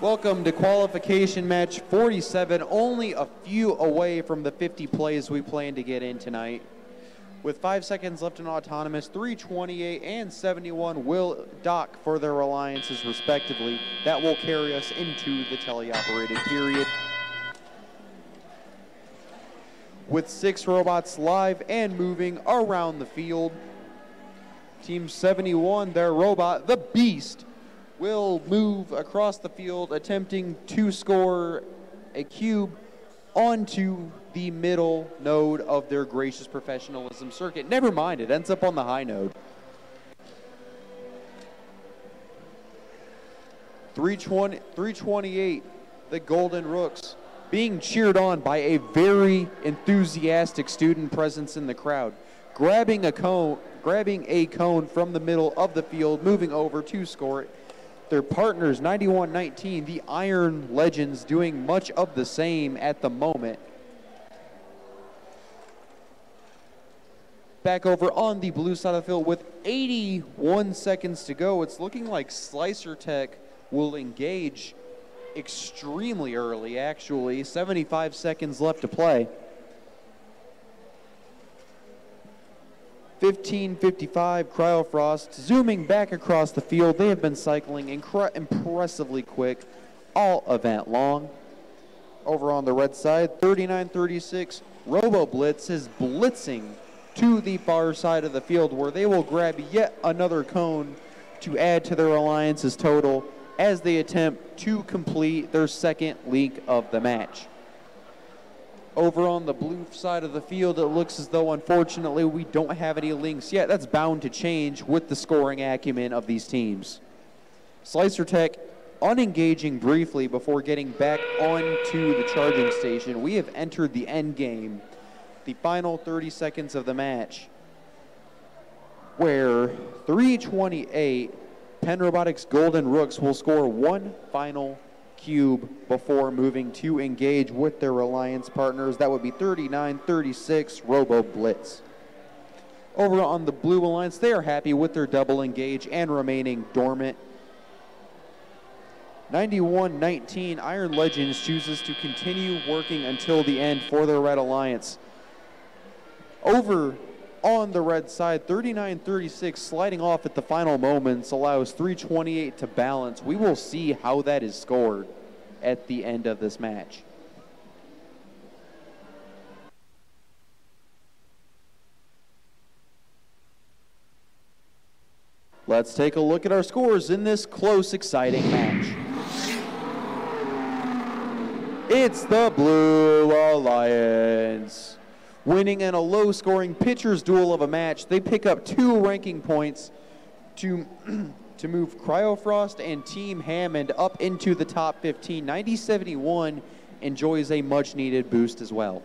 Welcome to qualification match 47, only a few away from the 50 plays we plan to get in tonight. With five seconds left in autonomous, 328 and 71 will dock for their alliances respectively. That will carry us into the teleoperated period. With six robots live and moving around the field. Team 71, their robot, the Beast, will move across the field attempting to score a cube onto the middle node of their gracious professionalism circuit. Never mind, it ends up on the high node. 320, 328, the Golden Rooks, being cheered on by a very enthusiastic student presence in the crowd, grabbing a cone, grabbing a cone from the middle of the field, moving over to score it. Their partners, 91-19, the Iron Legends, doing much of the same at the moment. Back over on the blue side of the field with 81 seconds to go. It's looking like Slicer Tech will engage extremely early, actually. 75 seconds left to play. 1555 Cryofrost zooming back across the field. They have been cycling impressively quick all event long. Over on the red side, 3936 Robo Blitz is blitzing to the far side of the field where they will grab yet another cone to add to their alliance's total as they attempt to complete their second link of the match. Over on the blue side of the field, it looks as though, unfortunately, we don't have any links yet. That's bound to change with the scoring acumen of these teams. Slicer Tech unengaging briefly before getting back onto the charging station. We have entered the end game, the final 30 seconds of the match, where 328 Penn Robotics Golden Rooks will score one final cube before moving to engage with their alliance partners. That would be 39-36 Robo Blitz. Over on the Blue Alliance, they are happy with their double engage and remaining dormant. 91-19 Iron Legends chooses to continue working until the end for their Red Alliance. Over on the red side. 39-36 sliding off at the final moments allows 328 to balance. We will see how that is scored at the end of this match. Let's take a look at our scores in this close, exciting match. It's the Blue Alliance winning in a low scoring pitcher's duel of a match. They pick up two ranking points to, to move Cryofrost and Team Hammond up into the top 15. 9071 enjoys a much needed boost as well.